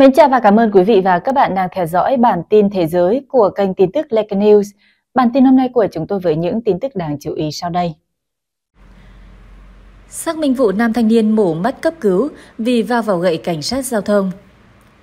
Mến chào và cảm ơn quý vị và các bạn đang theo dõi bản tin thế giới của kênh tin tức Lake News. Bản tin hôm nay của chúng tôi với những tin tức đáng chú ý sau đây. Xác minh vụ nam thanh niên mổ mắt cấp cứu vì va vào gậy cảnh sát giao thông.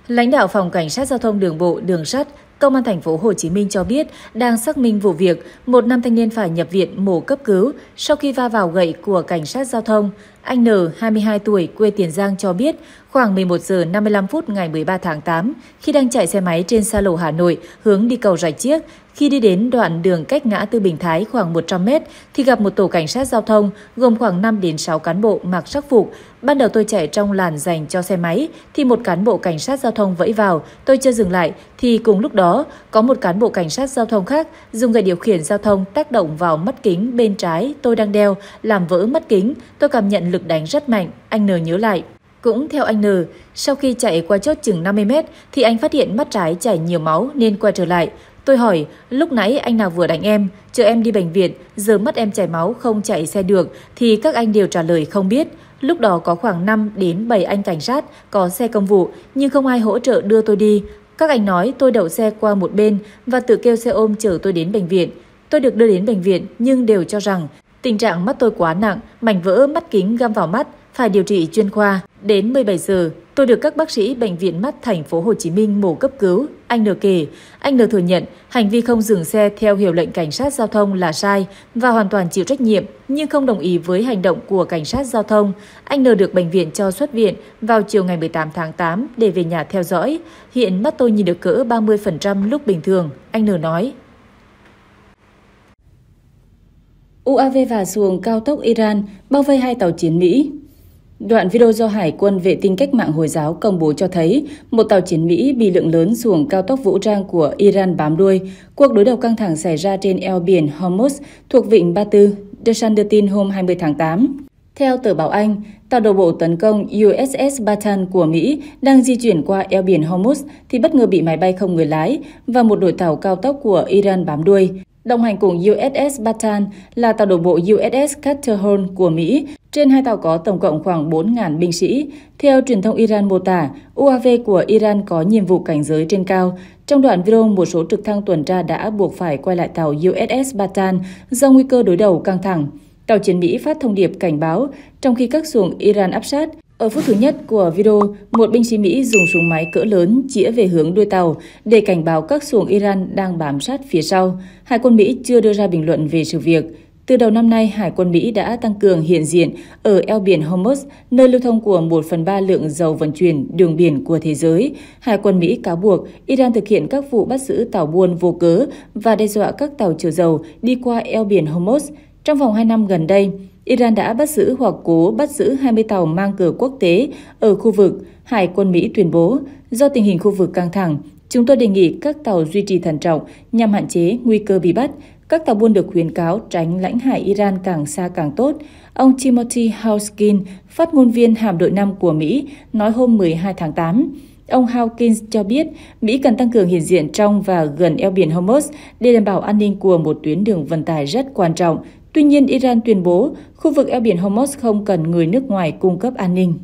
Lãnh đạo phòng cảnh sát giao thông đường bộ, đường sắt Công an thành phố Hồ Chí Minh cho biết đang xác minh vụ việc một nam thanh niên phải nhập viện mổ cấp cứu sau khi va vào gậy của cảnh sát giao thông. Anh N, 22 tuổi, quê Tiền Giang cho biết khoảng 11 giờ 55 phút ngày 13 tháng 8, khi đang chạy xe máy trên xa lộ Hà Nội hướng đi cầu Rạch Chiếc, khi đi đến đoạn đường cách ngã tư Bình Thái khoảng 100 mét thì gặp một tổ cảnh sát giao thông gồm khoảng 5 đến 6 cán bộ mặc sắc phục. Ban đầu tôi chạy trong làn dành cho xe máy thì một cán bộ cảnh sát giao thông vẫy vào, tôi chưa dừng lại thì cùng lúc đó có một cán bộ cảnh sát giao thông khác dùng gậy điều khiển giao thông tác động vào mắt kính bên trái tôi đang đeo làm vỡ mắt kính. Tôi cảm nhận lực đánh rất mạnh, anh N nhớ lại. Cũng theo anh N, sau khi chạy qua chốt chừng 50 mét thì anh phát hiện mắt trái chảy nhiều máu nên quay trở lại. Tôi hỏi, lúc nãy anh nào vừa đánh em, chờ em đi bệnh viện, giờ mắt em chảy máu không chạy xe được thì các anh đều trả lời không biết. Lúc đó có khoảng 5 đến 7 anh cảnh sát có xe công vụ nhưng không ai hỗ trợ đưa tôi đi. Các anh nói tôi đậu xe qua một bên và tự kêu xe ôm chở tôi đến bệnh viện. Tôi được đưa đến bệnh viện nhưng đều cho rằng tình trạng mắt tôi quá nặng, mảnh vỡ mắt kính găm vào mắt, phải điều trị chuyên khoa. Đến 17 giờ, tôi được các bác sĩ bệnh viện mắt thành phố Hồ Chí Minh mổ cấp cứu. Anh N kể, anh N thừa nhận hành vi không dừng xe theo hiệu lệnh cảnh sát giao thông là sai và hoàn toàn chịu trách nhiệm, nhưng không đồng ý với hành động của cảnh sát giao thông. Anh N được bệnh viện cho xuất viện vào chiều ngày 18 tháng 8 để về nhà theo dõi. Hiện mắt tôi nhìn được cỡ 30% lúc bình thường, anh N nói. UAV và xuồng cao tốc Iran bao vây hai tàu chiến Mỹ. Đoạn video do Hải quân vệ tinh cách mạng Hồi giáo công bố cho thấy một tàu chiến Mỹ bị lượng lớn xuồng cao tốc vũ trang của Iran bám đuôi. Cuộc đối đầu căng thẳng xảy ra trên eo biển Hormuz thuộc vịnh Ba Tư, The Sun đưa tin hôm 20 tháng 8. Theo tờ báo Anh, tàu đổ bộ tấn công USS Bataan của Mỹ đang di chuyển qua eo biển Hormuz thì bất ngờ bị máy bay không người lái và một đội tàu cao tốc của Iran bám đuôi. Đồng hành cùng USS Bataan là tàu đổ bộ USS Caterhorn của Mỹ. Trên hai tàu có tổng cộng khoảng 4.000 binh sĩ. Theo truyền thông Iran mô tả, UAV của Iran có nhiệm vụ cảnh giới trên cao. Trong đoạn video, một số trực thăng tuần tra đã buộc phải quay lại tàu USS Bataan do nguy cơ đối đầu căng thẳng. Tàu chiến Mỹ phát thông điệp cảnh báo, trong khi các xuồng Iran áp sát, ở phút thứ nhất của video, một binh sĩ Mỹ dùng súng máy cỡ lớn chĩa về hướng đuôi tàu để cảnh báo các xuồng Iran đang bám sát phía sau. Hải quân Mỹ chưa đưa ra bình luận về sự việc. Từ đầu năm nay, Hải quân Mỹ đã tăng cường hiện diện ở eo biển Hormuz, nơi lưu thông của 1 phần 3 lượng dầu vận chuyển đường biển của thế giới. Hải quân Mỹ cáo buộc Iran thực hiện các vụ bắt giữ tàu buôn vô cớ và đe dọa các tàu chở dầu đi qua eo biển Hormuz. Trong vòng 2 năm gần đây, Iran đã bắt giữ hoặc cố bắt giữ 20 tàu mang cờ quốc tế ở khu vực. Hải quân Mỹ tuyên bố, do tình hình khu vực căng thẳng, chúng tôi đề nghị các tàu duy trì thận trọng nhằm hạn chế nguy cơ bị bắt. Các tàu buôn được khuyến cáo tránh lãnh hải Iran càng xa càng tốt. Ông Timothy Hawkins, phát ngôn viên hạm đội 5 của Mỹ, nói hôm 12 tháng 8. Ông Hawkins cho biết Mỹ cần tăng cường hiện diện trong và gần eo biển Hormuz để đảm bảo an ninh của một tuyến đường vận tải rất quan trọng Tuy nhiên, Iran tuyên bố khu vực eo biển Hormuz không cần người nước ngoài cung cấp an ninh.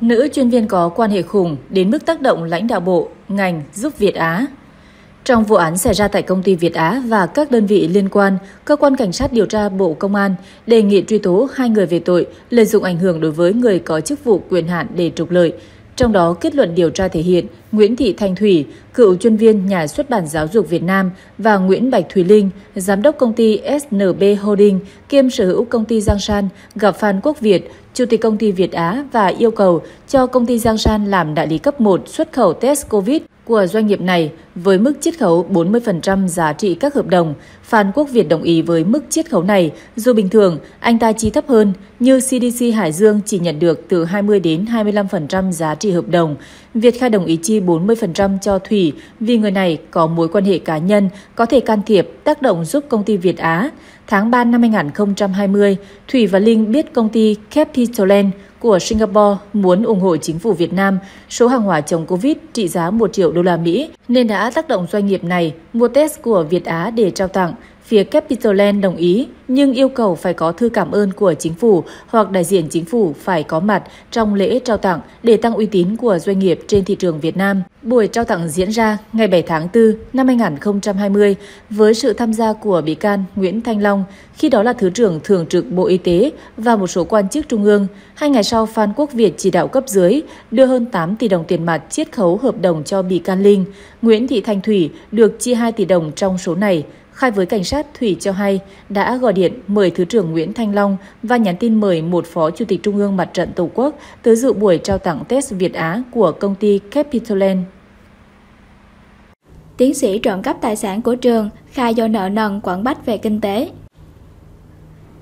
Nữ chuyên viên có quan hệ khủng đến mức tác động lãnh đạo bộ, ngành giúp Việt Á. Trong vụ án xảy ra tại công ty Việt Á và các đơn vị liên quan, cơ quan cảnh sát điều tra Bộ Công an đề nghị truy tố hai người về tội lợi dụng ảnh hưởng đối với người có chức vụ quyền hạn để trục lợi, trong đó, kết luận điều tra thể hiện Nguyễn Thị Thanh Thủy, cựu chuyên viên nhà xuất bản giáo dục Việt Nam và Nguyễn Bạch Thùy Linh, giám đốc công ty SNB Holding kiêm sở hữu công ty Giang San gặp Phan Quốc Việt, chủ tịch công ty Việt Á và yêu cầu cho công ty Giang San làm đại lý cấp 1 xuất khẩu test COVID của doanh nghiệp này với mức chiết khấu 40% giá trị các hợp đồng. Phan Quốc Việt đồng ý với mức chiết khấu này, dù bình thường anh ta chi thấp hơn, như CDC Hải Dương chỉ nhận được từ 20 đến 25% giá trị hợp đồng. Việt Khai đồng ý chi 40% cho Thủy vì người này có mối quan hệ cá nhân, có thể can thiệp, tác động giúp công ty Việt Á. Tháng 3 năm 2020, Thủy và Linh biết công ty Capitaland của Singapore muốn ủng hộ chính phủ Việt Nam số hàng hóa chống Covid trị giá 1 triệu đô la Mỹ nên đã tác động doanh nghiệp này mua test của Việt Á để trao tặng. Phía Capitoland đồng ý, nhưng yêu cầu phải có thư cảm ơn của chính phủ hoặc đại diện chính phủ phải có mặt trong lễ trao tặng để tăng uy tín của doanh nghiệp trên thị trường Việt Nam. Buổi trao tặng diễn ra ngày 7 tháng 4 năm 2020 với sự tham gia của bị can Nguyễn Thanh Long, khi đó là Thứ trưởng Thường trực Bộ Y tế và một số quan chức trung ương. Hai ngày sau, Phan Quốc Việt chỉ đạo cấp dưới đưa hơn 8 tỷ đồng tiền mặt chiết khấu hợp đồng cho bị can Linh. Nguyễn Thị Thanh Thủy được chia 2 tỷ đồng trong số này. Khai với cảnh sát, Thủy cho hay đã gọi điện mời Thứ trưởng Nguyễn Thanh Long và nhắn tin mời một Phó Chủ tịch Trung ương Mặt trận Tổ quốc tới dự buổi trao tặng test Việt Á của công ty Capitoland. Tiến sĩ trộm cắp tài sản của trường khai do nợ nần quảng bách về kinh tế.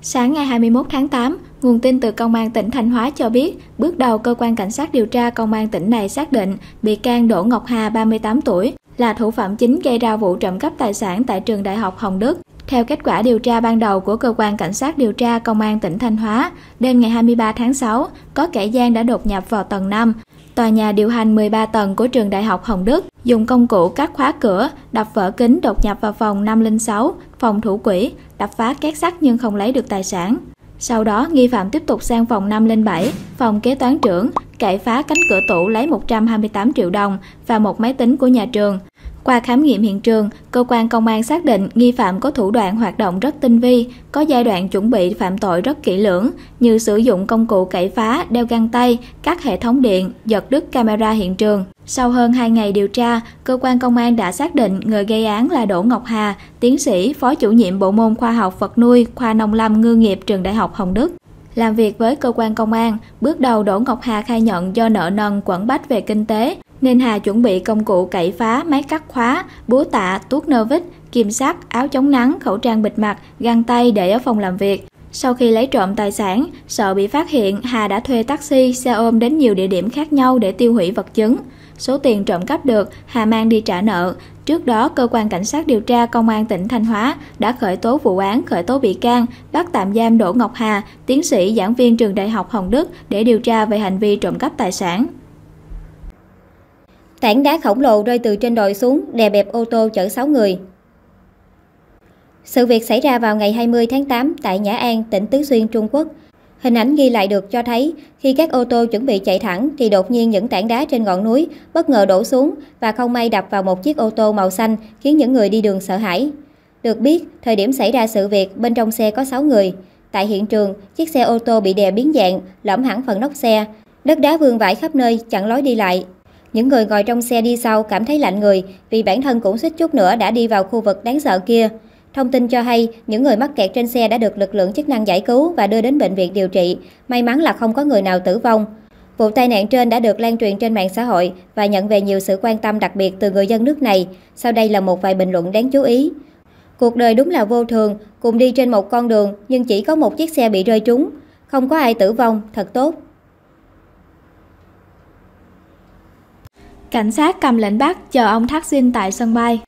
Sáng ngày 21 tháng 8, nguồn tin từ Công an tỉnh Thanh Hóa cho biết, bước đầu cơ quan cảnh sát điều tra Công an tỉnh này xác định bị can Đỗ Ngọc Hà 38 tuổi là thủ phạm chính gây ra vụ trộm cắp tài sản tại trường Đại học Hồng Đức. Theo kết quả điều tra ban đầu của cơ quan cảnh sát điều tra công an tỉnh Thanh Hóa, đêm ngày 23 tháng 6, có kẻ gian đã đột nhập vào tầng 5, tòa nhà điều hành 13 tầng của trường Đại học Hồng Đức, dùng công cụ cắt khóa cửa, đập vỡ kính đột nhập vào phòng 506, phòng thủ quỹ, đập phá két sắt nhưng không lấy được tài sản. Sau đó, nghi phạm tiếp tục sang phòng 507, phòng kế toán trưởng, cậy phá cánh cửa tủ lấy 128 triệu đồng và một máy tính của nhà trường. Qua khám nghiệm hiện trường, cơ quan công an xác định nghi phạm có thủ đoạn hoạt động rất tinh vi, có giai đoạn chuẩn bị phạm tội rất kỹ lưỡng, như sử dụng công cụ cậy phá, đeo găng tay, các hệ thống điện, giật đứt camera hiện trường. Sau hơn 2 ngày điều tra, cơ quan công an đã xác định người gây án là Đỗ Ngọc Hà, tiến sĩ, phó chủ nhiệm bộ môn khoa học vật nuôi, khoa nông lâm ngư nghiệp trường Đại học Hồng Đức. Làm việc với cơ quan công an, bước đầu Đỗ Ngọc Hà khai nhận do nợ nần quẩn bách về kinh tế, nên Hà chuẩn bị công cụ cậy phá, máy cắt khóa, búa tạ, tuốt nơ vít, kim sắt, áo chống nắng, khẩu trang bịt mặt, găng tay để ở phòng làm việc. Sau khi lấy trộm tài sản, sợ bị phát hiện, Hà đã thuê taxi, xe ôm đến nhiều địa điểm khác nhau để tiêu hủy vật chứng. Số tiền trộm cắp được, Hà mang đi trả nợ. Trước đó, cơ quan cảnh sát điều tra công an tỉnh Thanh Hóa đã khởi tố vụ án, khởi tố bị can, bắt tạm giam Đỗ Ngọc Hà, tiến sĩ giảng viên trường Đại học Hồng Đức để điều tra về hành vi trộm cắp tài sản. Tảng đá khổng lồ rơi từ trên đồi xuống, đè bẹp ô tô chở 6 người. Sự việc xảy ra vào ngày 20 tháng 8 tại Nhã An, tỉnh Tứ Xuyên, Trung Quốc. Hình ảnh ghi lại được cho thấy khi các ô tô chuẩn bị chạy thẳng thì đột nhiên những tảng đá trên ngọn núi bất ngờ đổ xuống và không may đập vào một chiếc ô tô màu xanh khiến những người đi đường sợ hãi. Được biết, thời điểm xảy ra sự việc bên trong xe có 6 người. Tại hiện trường, chiếc xe ô tô bị đè biến dạng, lõm hẳn phần nóc xe. Đất đá vương vãi khắp nơi, chặn lối đi lại. Những người ngồi trong xe đi sau cảm thấy lạnh người vì bản thân cũng suýt chút nữa đã đi vào khu vực đáng sợ kia. Thông tin cho hay, những người mắc kẹt trên xe đã được lực lượng chức năng giải cứu và đưa đến bệnh viện điều trị. May mắn là không có người nào tử vong. Vụ tai nạn trên đã được lan truyền trên mạng xã hội và nhận về nhiều sự quan tâm đặc biệt từ người dân nước này. Sau đây là một vài bình luận đáng chú ý. Cuộc đời đúng là vô thường, cùng đi trên một con đường nhưng chỉ có một chiếc xe bị rơi trúng. Không có ai tử vong, thật tốt. Cảnh sát cầm lệnh bắt chờ ông Thaksin tại sân bay.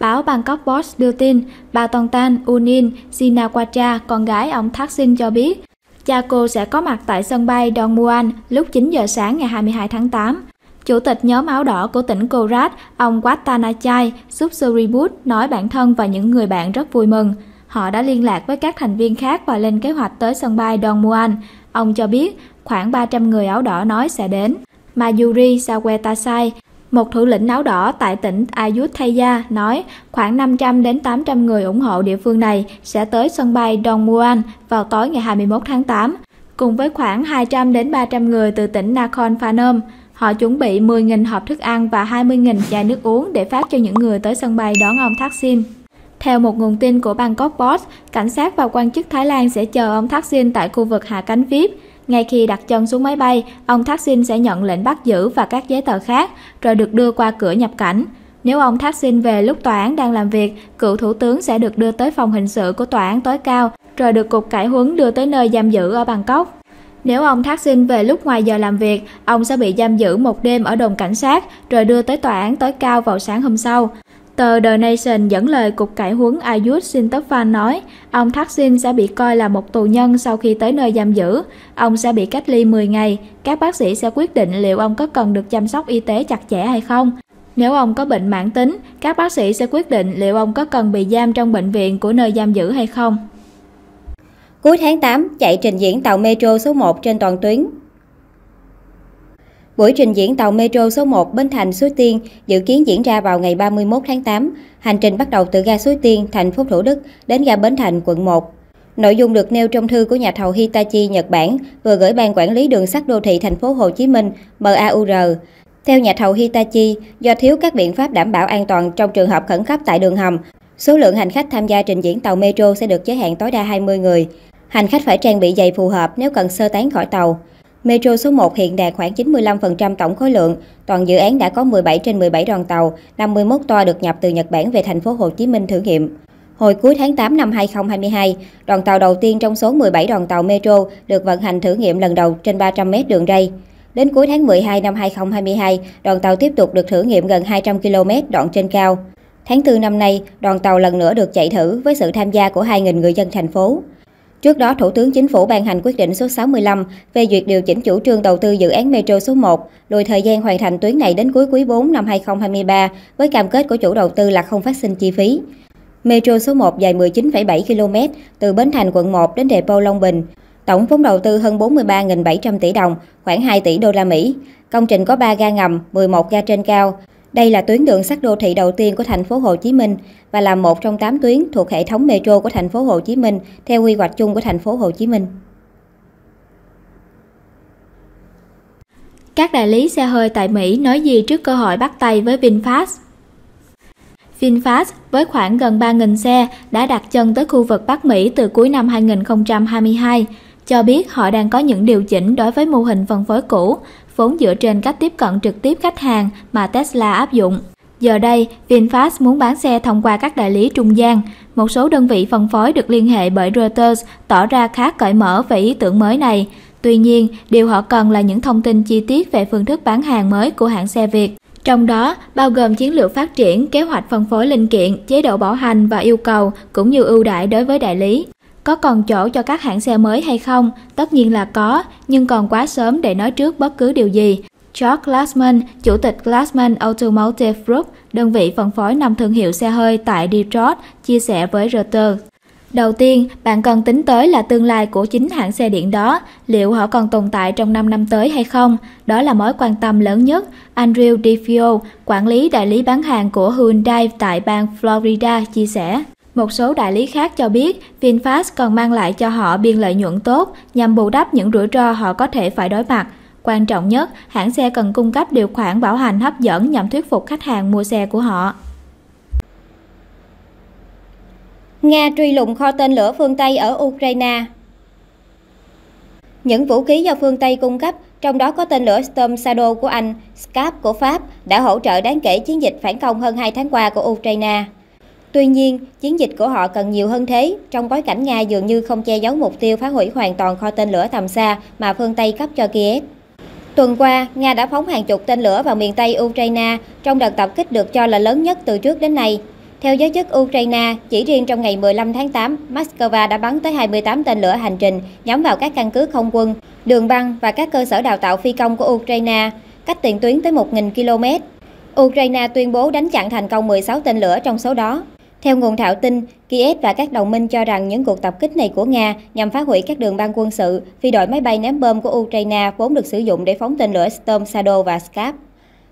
Báo Bangkok Post đưa tin, bà Tontan Unin Sinawacha, con gái ông Thaksin cho biết, cha cô sẽ có mặt tại sân bay Don Muan lúc 9 giờ sáng ngày 22 tháng 8. Chủ tịch nhóm áo đỏ của tỉnh Korat, ông Wattanachai Subsuribut nói bản thân và những người bạn rất vui mừng. Họ đã liên lạc với các thành viên khác và lên kế hoạch tới sân bay Don Muan. Ông cho biết khoảng 300 người áo đỏ nói sẽ đến. Mayuri Sawetasai, một thủ lĩnh áo đỏ tại tỉnh Ayutthaya nói khoảng 500 đến 800 người ủng hộ địa phương này sẽ tới sân bay Dongmuan vào tối ngày 21 tháng 8, cùng với khoảng 200 đến 300 người từ tỉnh Nakhon Phanom. Họ chuẩn bị 10.000 hộp thức ăn và 20.000 chai nước uống để phát cho những người tới sân bay đón ông Thaksin. Theo một nguồn tin của Bangkok Post, cảnh sát và quan chức Thái Lan sẽ chờ ông Thaksin tại khu vực hạ cánh VIP. Ngay khi đặt chân xuống máy bay, ông Thaksin sẽ nhận lệnh bắt giữ và các giấy tờ khác, rồi được đưa qua cửa nhập cảnh. Nếu ông Thaksin về lúc tòa án đang làm việc, cựu thủ tướng sẽ được đưa tới phòng hình sự của tòa án tối cao, rồi được cục cải huấn đưa tới nơi giam giữ ở Bangkok. Nếu ông Thaksin về lúc ngoài giờ làm việc, ông sẽ bị giam giữ một đêm ở đồn cảnh sát, rồi đưa tới tòa án tối cao vào sáng hôm sau. Tờ The Nation dẫn lời Cục Cải huấn Ayut Sintophan nói, ông Thaksin sẽ bị coi là một tù nhân sau khi tới nơi giam giữ. Ông sẽ bị cách ly 10 ngày. Các bác sĩ sẽ quyết định liệu ông có cần được chăm sóc y tế chặt chẽ hay không. Nếu ông có bệnh mãn tính, các bác sĩ sẽ quyết định liệu ông có cần bị giam trong bệnh viện của nơi giam giữ hay không. Cuối tháng 8, chạy trình diễn tàu metro số 1 trên toàn tuyến. Buổi trình diễn tàu metro số 1 Bến Thành Suối Tiên dự kiến diễn ra vào ngày 31 tháng 8. Hành trình bắt đầu từ ga Suối Tiên, thành phố Thủ Đức đến ga Bến Thành, quận 1. Nội dung được nêu trong thư của nhà thầu Hitachi Nhật Bản vừa gửi Ban Quản lý Đường sắt Đô thị thành phố Hồ Chí Minh MAUR. Theo nhà thầu Hitachi, do thiếu các biện pháp đảm bảo an toàn trong trường hợp khẩn cấp tại đường hầm, số lượng hành khách tham gia trình diễn tàu metro sẽ được giới hạn tối đa 20 người. Hành khách phải trang bị giày phù hợp nếu cần sơ tán khỏi tàu. Metro số 1 hiện đạt khoảng 95% tổng khối lượng. Toàn dự án đã có 17 trên 17 đoàn tàu, 51 toa được nhập từ Nhật Bản về thành phố Hồ Chí Minh thử nghiệm. Hồi cuối tháng 8 năm 2022, đoàn tàu đầu tiên trong số 17 đoàn tàu metro được vận hành thử nghiệm lần đầu trên 300 m đường ray. Đến cuối tháng 12 năm 2022, đoàn tàu tiếp tục được thử nghiệm gần 200 km đoạn trên cao. Tháng 4 năm nay, đoàn tàu lần nữa được chạy thử với sự tham gia của 2.000 người dân thành phố. Trước đó, Thủ tướng Chính phủ ban hành quyết định số 65 về duyệt điều chỉnh chủ trương đầu tư dự án Metro số 1, lùi thời gian hoàn thành tuyến này đến cuối quý 4 năm 2023 với cam kết của chủ đầu tư là không phát sinh chi phí. Metro số 1 dài 19,7 km từ Bến Thành quận 1 đến Depot Long Bình. Tổng vốn đầu tư hơn 43.700 tỷ đồng, khoảng 2 tỷ đô la Mỹ. Công trình có 3 ga ngầm, 11 ga trên cao. Đây là tuyến đường sắt đô thị đầu tiên của thành phố Hồ Chí Minh và là một trong 8 tuyến thuộc hệ thống metro của thành phố Hồ Chí Minh theo quy hoạch chung của thành phố Hồ Chí Minh. Các đại lý xe hơi tại Mỹ nói gì trước cơ hội bắt tay với VinFast? VinFast với khoảng gần 3.000 xe đã đặt chân tới khu vực Bắc Mỹ từ cuối năm 2022, cho biết họ đang có những điều chỉnh đối với mô hình phân phối cũ, vốn dựa trên cách tiếp cận trực tiếp khách hàng mà Tesla áp dụng. Giờ đây, VinFast muốn bán xe thông qua các đại lý trung gian. Một số đơn vị phân phối được liên hệ bởi Reuters tỏ ra khá cởi mở về ý tưởng mới này. Tuy nhiên, điều họ cần là những thông tin chi tiết về phương thức bán hàng mới của hãng xe Việt. Trong đó, bao gồm chiến lược phát triển, kế hoạch phân phối linh kiện, chế độ bảo hành và yêu cầu, cũng như ưu đãi đối với đại lý. Có còn chỗ cho các hãng xe mới hay không? Tất nhiên là có, nhưng còn quá sớm để nói trước bất cứ điều gì. George Glassman, chủ tịch Glassman Automotive Group, đơn vị phân phối năm thương hiệu xe hơi tại Detroit, chia sẻ với Reuters. Đầu tiên, bạn cần tính tới là tương lai của chính hãng xe điện đó, liệu họ còn tồn tại trong 5 năm tới hay không? Đó là mối quan tâm lớn nhất. Andrew DeFio, quản lý đại lý bán hàng của Hyundai tại bang Florida, chia sẻ. Một số đại lý khác cho biết VinFast còn mang lại cho họ biên lợi nhuận tốt nhằm bù đắp những rủi ro họ có thể phải đối mặt. Quan trọng nhất, hãng xe cần cung cấp điều khoản bảo hành hấp dẫn nhằm thuyết phục khách hàng mua xe của họ. Nga truy lùng kho tên lửa phương Tây ở Ukraine Những vũ khí do phương Tây cung cấp, trong đó có tên lửa Storm Shadow của Anh, SCAP của Pháp, đã hỗ trợ đáng kể chiến dịch phản công hơn 2 tháng qua của Ukraine. Tuy nhiên, chiến dịch của họ cần nhiều hơn thế, trong bối cảnh Nga dường như không che giấu mục tiêu phá hủy hoàn toàn kho tên lửa tầm xa mà phương Tây cấp cho Kiev. Tuần qua, Nga đã phóng hàng chục tên lửa vào miền Tây Ukraine trong đợt tập kích được cho là lớn nhất từ trước đến nay. Theo giới chức Ukraine, chỉ riêng trong ngày 15 tháng 8, Moscow đã bắn tới 28 tên lửa hành trình nhắm vào các căn cứ không quân, đường băng và các cơ sở đào tạo phi công của Ukraine, cách tiền tuyến tới 1.000 km. Ukraine tuyên bố đánh chặn thành công 16 tên lửa trong số đó. Theo nguồn thạo tin, Kiev và các đồng minh cho rằng những cuộc tập kích này của Nga nhằm phá hủy các đường băng quân sự, phi đội máy bay ném bom của Ukraine vốn được sử dụng để phóng tên lửa Storm Shadow và Scap.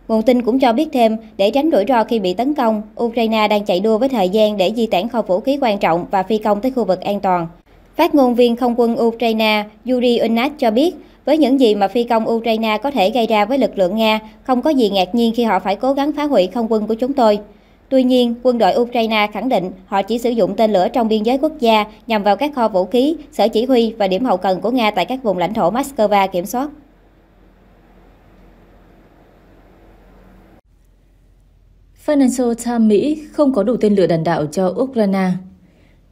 Nguồn tin cũng cho biết thêm, để tránh rủi ro khi bị tấn công, Ukraine đang chạy đua với thời gian để di tản kho vũ khí quan trọng và phi công tới khu vực an toàn. Phát ngôn viên không quân Ukraine Yuri Unat cho biết, với những gì mà phi công Ukraine có thể gây ra với lực lượng Nga, không có gì ngạc nhiên khi họ phải cố gắng phá hủy không quân của chúng tôi. Tuy nhiên, quân đội Ukraine khẳng định họ chỉ sử dụng tên lửa trong biên giới quốc gia nhằm vào các kho vũ khí, sở chỉ huy và điểm hậu cần của Nga tại các vùng lãnh thổ Moscow kiểm soát. Financial Times Mỹ không có đủ tên lửa đạn đạo cho Ukraine.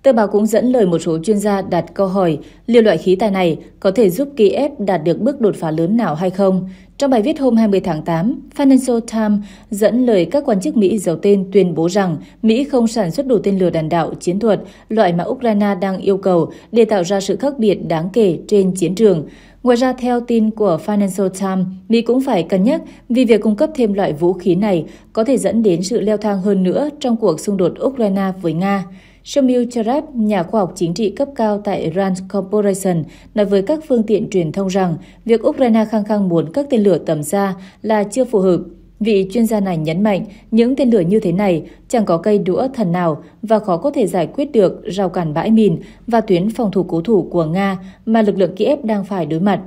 Tờ báo cũng dẫn lời một số chuyên gia đặt câu hỏi liệu loại khí tài này có thể giúp Kiev đạt được bước đột phá lớn nào hay không. Trong bài viết hôm 20 tháng 8, Financial Times dẫn lời các quan chức Mỹ giấu tên tuyên bố rằng Mỹ không sản xuất đủ tên lửa đạn đạo chiến thuật, loại mà Ukraine đang yêu cầu để tạo ra sự khác biệt đáng kể trên chiến trường. Ngoài ra, theo tin của Financial Times, Mỹ cũng phải cân nhắc vì việc cung cấp thêm loại vũ khí này có thể dẫn đến sự leo thang hơn nữa trong cuộc xung đột Ukraine với Nga. Shomil Charab, nhà khoa học chính trị cấp cao tại Rand Corporation, nói với các phương tiện truyền thông rằng việc Ukraine khăng khăng muốn các tên lửa tầm xa là chưa phù hợp. Vị chuyên gia này nhấn mạnh những tên lửa như thế này chẳng có cây đũa thần nào và khó có thể giải quyết được rào cản bãi mìn và tuyến phòng thủ cố thủ của Nga mà lực lượng Kiev đang phải đối mặt.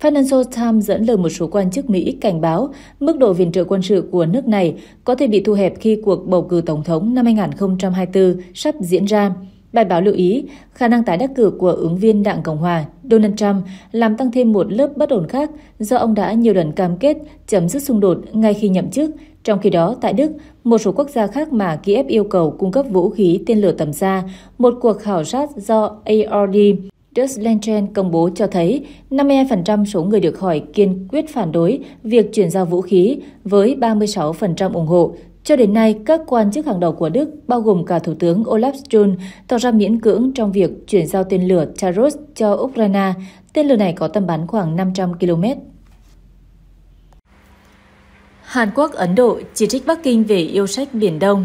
Financial Times dẫn lời một số quan chức Mỹ cảnh báo mức độ viện trợ quân sự của nước này có thể bị thu hẹp khi cuộc bầu cử tổng thống năm 2024 sắp diễn ra. Bài báo lưu ý khả năng tái đắc cử của ứng viên Đảng Cộng Hòa Donald Trump làm tăng thêm một lớp bất ổn khác do ông đã nhiều lần cam kết chấm dứt xung đột ngay khi nhậm chức. Trong khi đó, tại Đức, một số quốc gia khác mà Kiev yêu cầu cung cấp vũ khí tên lửa tầm xa, một cuộc khảo sát do ARD Deutschlandtrend công bố cho thấy 52% số người được hỏi kiên quyết phản đối việc chuyển giao vũ khí với 36% ủng hộ. Cho đến nay, các quan chức hàng đầu của Đức, bao gồm cả Thủ tướng Olaf Scholz, tỏ ra miễn cưỡng trong việc chuyển giao tên lửa Taurus cho Ukraine. Tên lửa này có tầm bắn khoảng 500 km. Hàn Quốc, Ấn Độ chỉ trích Bắc Kinh về yêu sách Biển Đông.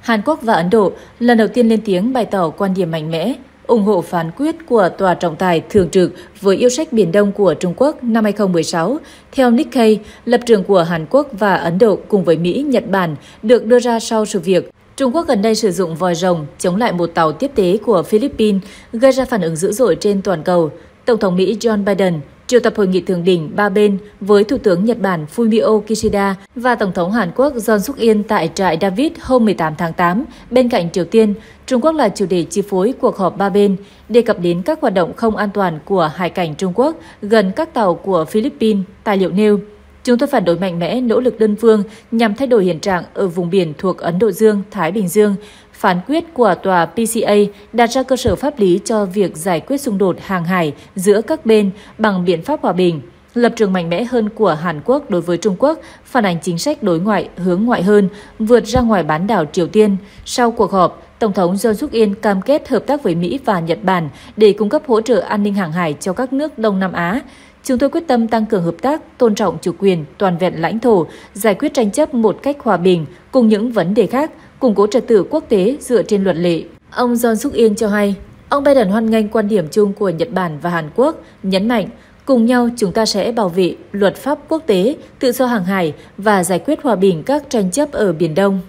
Hàn Quốc và Ấn Độ lần đầu tiên lên tiếng bày tỏ quan điểm mạnh mẽ ủng hộ phán quyết của Tòa trọng tài thường trực với yêu sách Biển Đông của Trung Quốc năm 2016. Theo Nikkei, lập trường của Hàn Quốc và Ấn Độ cùng với Mỹ, Nhật Bản được đưa ra sau sự việc Trung Quốc gần đây sử dụng vòi rồng chống lại một tàu tiếp tế của Philippines, gây ra phản ứng dữ dội trên toàn cầu. Tổng thống Mỹ John Biden triệu tập hội nghị thượng đỉnh ba bên với Thủ tướng Nhật Bản Fumio Kishida và Tổng thống Hàn Quốc John Suk-yeol tại trại David hôm 18 tháng 8 bên cạnh Triều Tiên. Trung Quốc là chủ đề chi phối cuộc họp ba bên, đề cập đến các hoạt động không an toàn của hải cảnh Trung Quốc gần các tàu của Philippines, tài liệu nêu. Chúng tôi phản đối mạnh mẽ nỗ lực đơn phương nhằm thay đổi hiện trạng ở vùng biển thuộc Ấn Độ Dương, Thái Bình Dương. Phán quyết của tòa PCA đặt ra cơ sở pháp lý cho việc giải quyết xung đột hàng hải giữa các bên bằng biện pháp hòa bình. Lập trường mạnh mẽ hơn của Hàn Quốc đối với Trung Quốc phản ánh chính sách đối ngoại hướng ngoại hơn, vượt ra ngoài bán đảo Triều Tiên. Sau cuộc họp, Tổng thống John Suk Yên cam kết hợp tác với Mỹ và Nhật Bản để cung cấp hỗ trợ an ninh hàng hải cho các nước Đông Nam Á. Chúng tôi quyết tâm tăng cường hợp tác, tôn trọng chủ quyền, toàn vẹn lãnh thổ, giải quyết tranh chấp một cách hòa bình cùng những vấn đề khác, củng cố trật tự quốc tế dựa trên luật lệ. Ông John Suk Yên cho hay, ông Biden hoan nghênh quan điểm chung của Nhật Bản và Hàn Quốc, nhấn mạnh cùng nhau chúng ta sẽ bảo vệ luật pháp quốc tế, tự do hàng hải và giải quyết hòa bình các tranh chấp ở Biển Đông.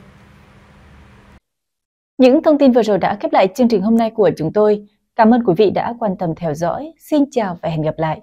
Những thông tin vừa rồi đã khép lại chương trình hôm nay của chúng tôi. Cảm ơn quý vị đã quan tâm theo dõi. Xin chào và hẹn gặp lại.